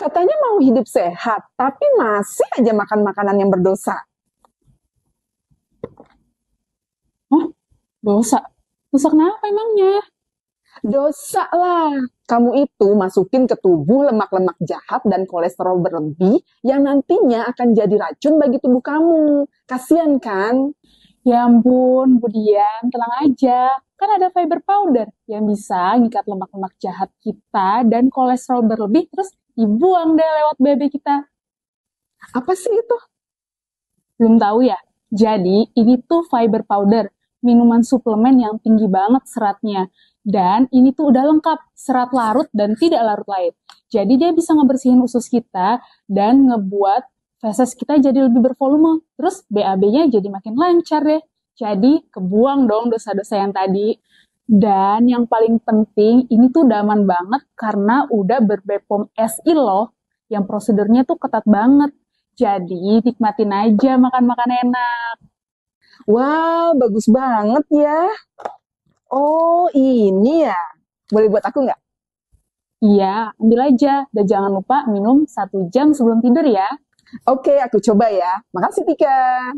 Katanya mau hidup sehat, tapi masih aja makan makanan yang berdosa. Dosa. Dosa kenapa emangnya? Dosa lah. Kamu itu masukin ke tubuh lemak-lemak jahat dan kolesterol berlebih yang nantinya akan jadi racun bagi tubuh kamu. Kasian kan? Ya ampun, Bu Dian, tenang aja. Kan ada fiber powder yang bisa ngikat lemak-lemak jahat kita dan kolesterol berlebih terus dibuang deh lewat BB kita. Apa sih itu? Belum tahu ya? Jadi, ini tuh fiber powder, minuman suplemen yang tinggi banget seratnya. Dan ini tuh udah lengkap, serat larut dan tidak larut lain. Jadi dia bisa ngebersihin usus kita dan ngebuat feses kita jadi lebih bervolume. Terus BAB-nya jadi makin lancar deh. Jadi kebuang dong dosa-dosa yang tadi. Dan yang paling penting, ini tuh udah aman banget karena udah berbepom SI loh. Yang prosedurnya tuh ketat banget. Jadi nikmatin aja makan-makan enak. Wah, bagus banget ya. Oh, ini ya. Boleh buat aku nggak? Iya, ambil aja. Dan jangan lupa minum satu jam sebelum tidur ya. Oke, aku coba ya. Makasih, Tika.